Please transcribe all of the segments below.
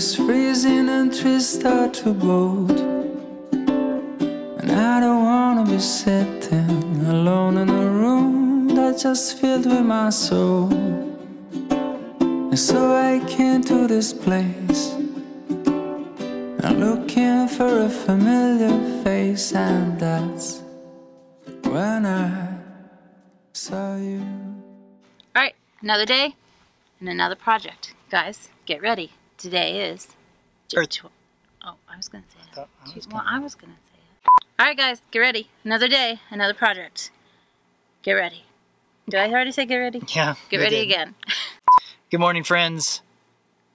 is freezing and trees start to bolt. And I don't wanna be sitting alone in a room that's just filled with my soul. And so I came to this place. I'm looking for a familiar face, and that's when I saw you. All right, another day and another project. Guys, get ready. Today is. Earth. Tw- oh, I was going to say it. I was well, I was going to say it. All right, guys, get ready. Another day, another project. Get ready. Did I already say get ready? Yeah. Get ready did. again. Good morning, friends.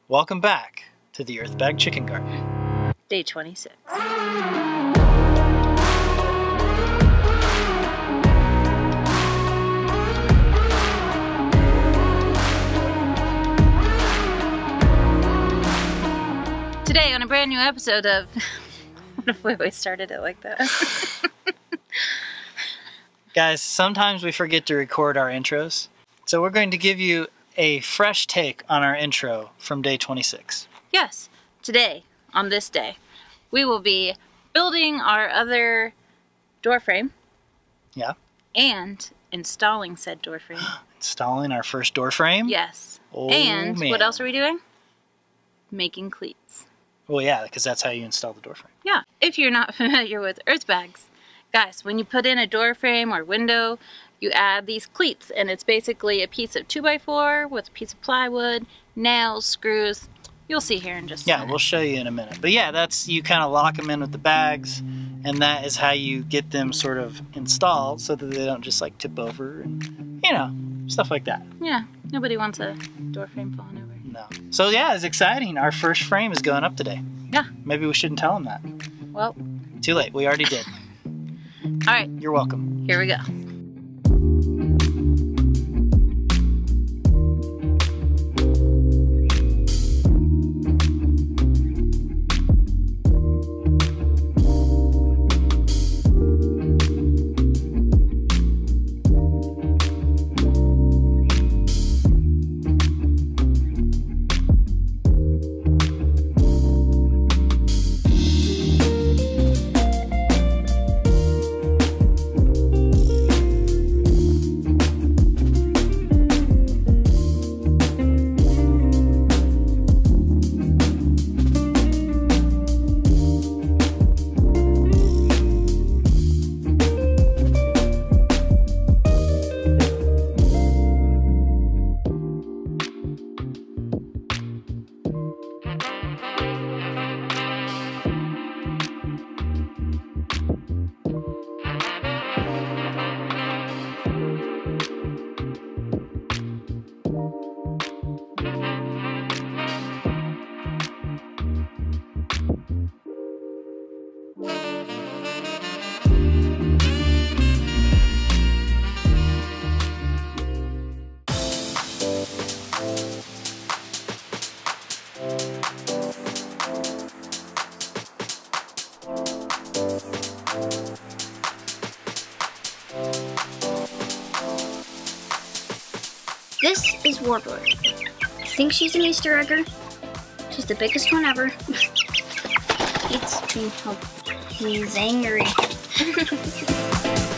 Welcome back to the Earthbag Chicken Garden. Day 26. Today, on a brand new episode of. what if we always started it like that? Guys, sometimes we forget to record our intros, so we're going to give you a fresh take on our intro from day 26. yes, today, on this day, we will be building our other door frame Yeah. and installing said door frame. Installing our first door frame. Yes. Oh, and man. what else are we doing? Making cleats. Well, yeah, because that's how you install the door frame. Yeah. If you're not familiar with earth bags, guys, when you put in a door frame or window, you add these cleats, and it's basically a piece of 2x4 with a piece of plywood, nails, screws. You'll see here in just a Yeah, we'll show you in a minute. But yeah, that's you kind of lock them in with the bags, and that is how you get them sort of installed so that they don't just like tip over and you know stuff like that. Yeah, nobody wants a door frame falling over. So yeah, it's exciting. Our first frame is going up today. Yeah. Maybe we shouldn't tell them that. Well, Too late. We already did. all right, You're welcome. here we go. Warbler. I think she's an Easter egger. She's the biggest one ever. it's. He's angry.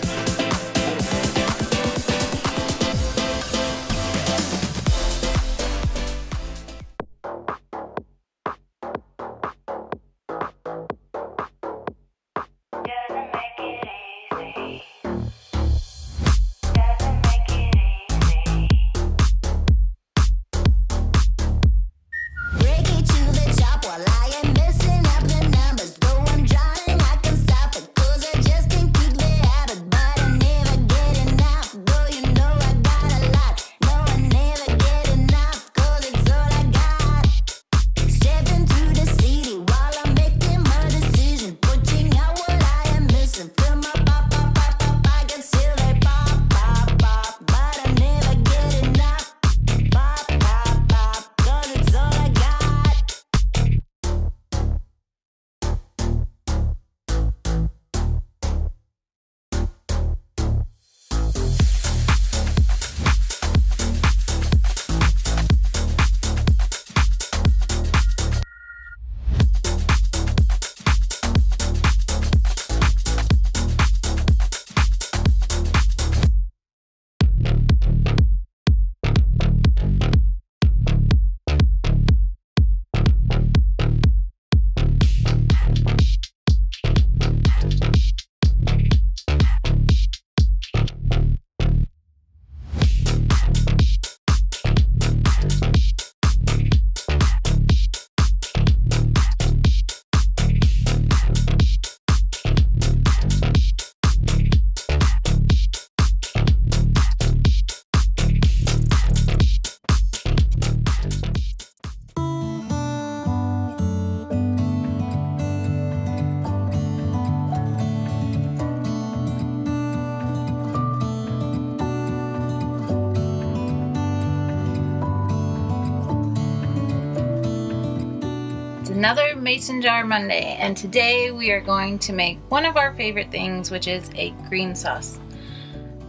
another mason jar Monday and today we are going to make one of our favorite things which is a green sauce.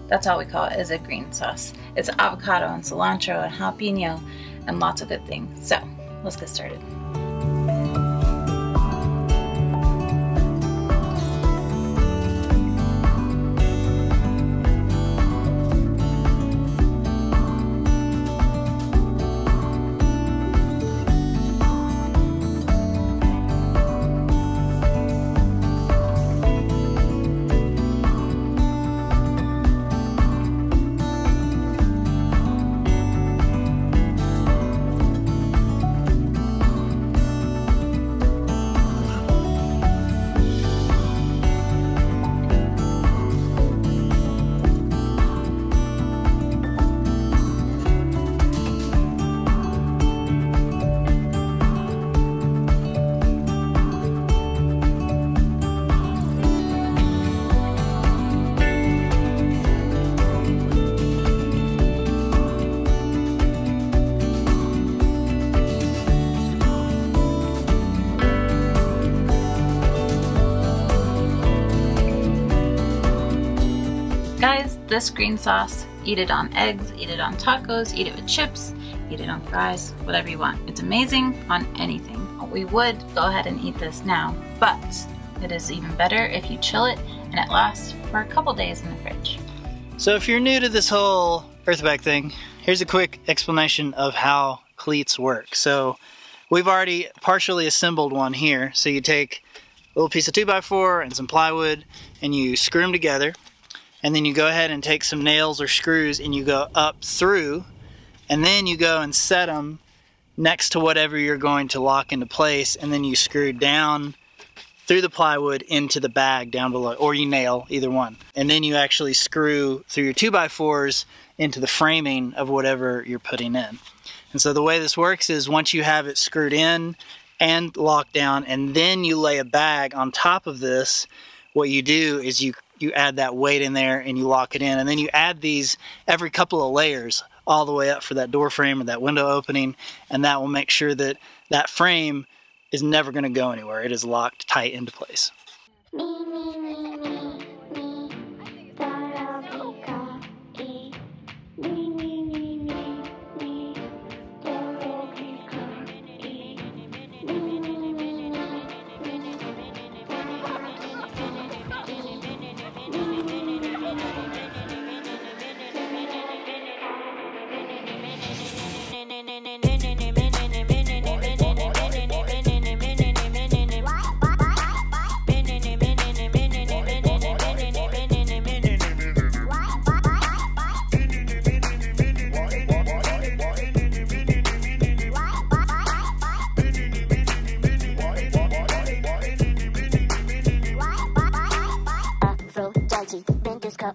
That's all we call it is a green sauce. It's avocado and cilantro and jalapeno and lots of good things. So let's get started. This green sauce, eat it on eggs, eat it on tacos, eat it with chips, eat it on fries, whatever you want. It's amazing on anything. We would go ahead and eat this now, but it is even better if you chill it and it lasts for a couple days in the fridge. So if you're new to this whole earthbag thing, here's a quick explanation of how cleats work. So we've already partially assembled one here. So you take a little piece of 2x4 and some plywood and you screw them together and then you go ahead and take some nails or screws and you go up through and then you go and set them next to whatever you're going to lock into place and then you screw down through the plywood into the bag down below or you nail either one. And then you actually screw through your 2x4s into the framing of whatever you're putting in. And so the way this works is once you have it screwed in and locked down and then you lay a bag on top of this what you do is you you add that weight in there and you lock it in and then you add these every couple of layers all the way up for that door frame or that window opening and that will make sure that that frame is never going to go anywhere. It is locked tight into place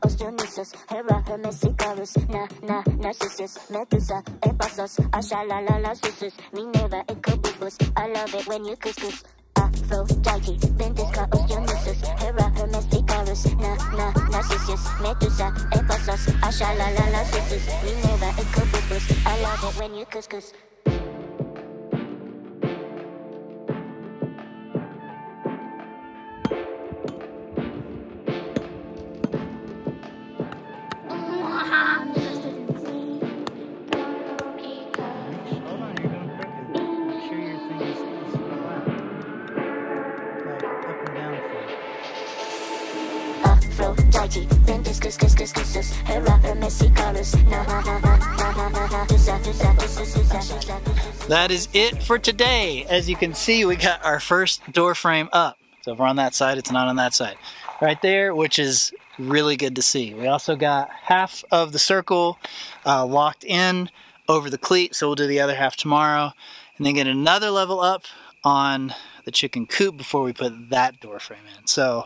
Chaos, Hera, Hermes, Icarus, Na, Na, Narcissus, Medusa, Ephasus, Ashalalala, Sisus, Minerva, Incubus, I love it when you couscous. Aphrodite, Ventus, Chaos, Dionysus, Hera, Hermes, Icarus, Na, Na, Narcissus, Medusa, Ephasus, Ashalalala, Sisus, Minerva, Incubus, I love it when you couscous. That is it for today. As you can see, we got our first door frame up. So if we're on that side, it's not on that side. Right there, which is really good to see. We also got half of the circle uh, locked in over the cleat, so we'll do the other half tomorrow. And then get another level up on the chicken coop before we put that door frame in. So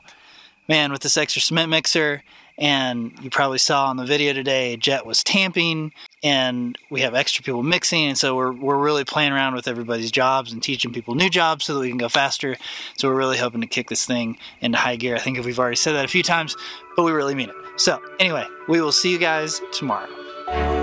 man, with this extra cement mixer, and you probably saw on the video today, Jet was tamping, and we have extra people mixing, and so we're, we're really playing around with everybody's jobs and teaching people new jobs so that we can go faster. So we're really hoping to kick this thing into high gear. I think if we've already said that a few times, but we really mean it. So anyway, we will see you guys tomorrow.